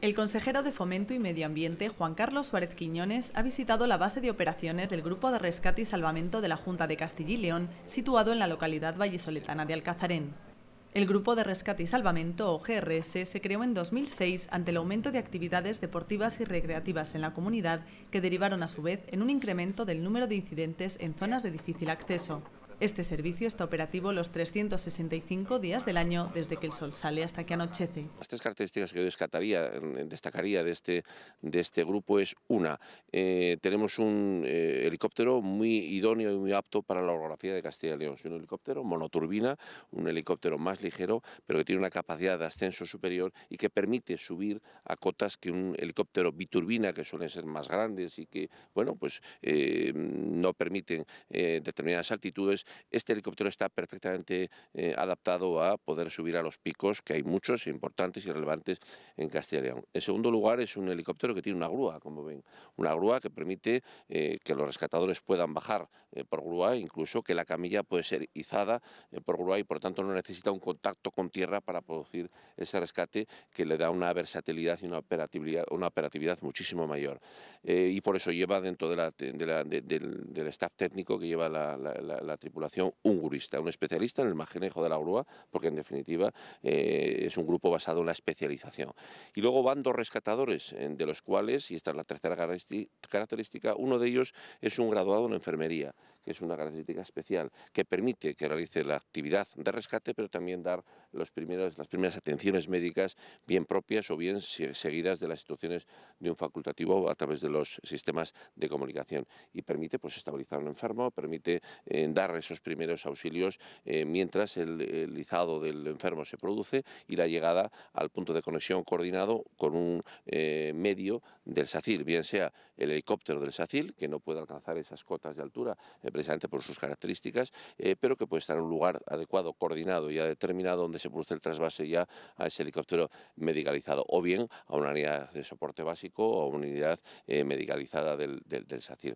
El consejero de Fomento y Medio Ambiente, Juan Carlos Suárez Quiñones, ha visitado la base de operaciones del Grupo de Rescate y Salvamento de la Junta de Castilla y León, situado en la localidad vallisoletana de Alcazarén. El Grupo de Rescate y Salvamento, o GRS, se creó en 2006 ante el aumento de actividades deportivas y recreativas en la comunidad, que derivaron a su vez en un incremento del número de incidentes en zonas de difícil acceso. Este servicio está operativo los 365 días del año desde que el sol sale hasta que anochece. Las tres características que yo destacaría, destacaría de, este, grupo es una, eh, tenemos un eh, helicóptero muy idóneo y muy apto para la orografía de Castilla y León. Es un helicóptero monoturbina, un helicóptero más ligero, pero que tiene una capacidad de ascenso superior y que permite subir a cotas que un helicóptero biturbina, que suelen ser más grandes y que, bueno, pues eh, no permiten determinadas altitudes, este helicóptero está perfectamente eh, adaptado a poder subir a los picos, que hay muchos importantes y relevantes en Castilla y León. En segundo lugar, es un helicóptero que tiene una grúa, como ven, una grúa que permite eh, que los rescatadores puedan bajar eh, por grúa, incluso que la camilla puede ser izada por grúa y por tanto no necesita un contacto con tierra para producir ese rescate que le da una versatilidad y una operatividad, una operatividad muchísimo mayor. y por eso lleva dentro de la, del, staff técnico que lleva la, la tripulación un gurista, un especialista en el manejo de la grúa, porque en definitiva eh, es un grupo basado en la especialización. Y luego van dos rescatadores, de los cuales, y esta es la tercera característica, uno de ellos es un graduado en enfermería, que es una característica especial, que permite que realice la actividad de rescate, pero también dar las primeras atenciones médicas bien propias o bien seguidas de las situaciones de un facultativo a través de los sistemas de comunicación. Y permite pues, estabilizar a un enfermo, permite eh, dar esos primeros auxilios eh, mientras el, el, izado del enfermo se produce y la llegada al punto de conexión coordinado con un eh, medio del SACIL, bien sea el helicóptero del SACIL, que no puede alcanzar esas cotas de altura eh, precisamente por sus características, pero que puede estar en un lugar adecuado, coordinado y determinado donde se produce el trasvase ya a ese helicóptero medicalizado, o bien a una unidad de soporte básico o a una unidad medicalizada del, del, del SACIL.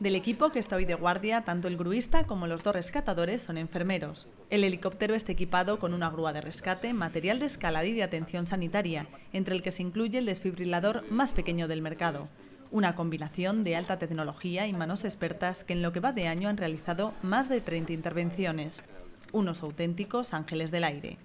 Del equipo que está hoy de guardia, tanto el gruista como los dos rescatadores son enfermeros. El helicóptero está equipado con una grúa de rescate, material de escalada y de atención sanitaria, entre el que se incluye el desfibrilador más pequeño del mercado. Una combinación de alta tecnología y manos expertas que en lo que va de año han realizado más de 30 intervenciones. Unos auténticos ángeles del aire.